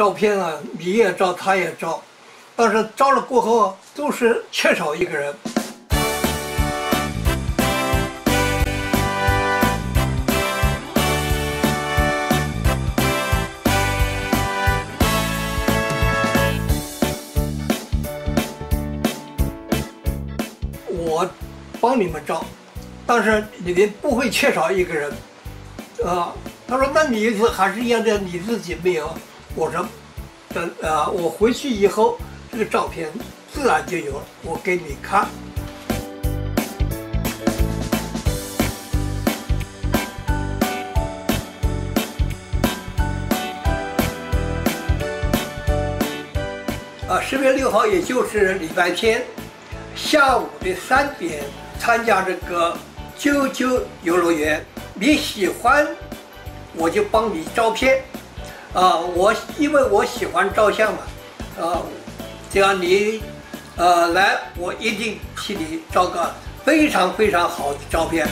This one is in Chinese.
照片啊，你也照，他也照，但是照了过后都是缺少一个人。我帮你们照，但是里面不会缺少一个人，啊。他说：“那你是还是验证你自己没有？”我说：“等啊，我回去以后，这个照片自然就有了，我给你看。”啊，十月六号，也就是礼拜天下午的三点，参加这个啾啾游乐园。你喜欢？我就帮你照片，啊，我因为我喜欢照相嘛，啊，只要你，呃，来，我一定替你照个非常非常好的照片。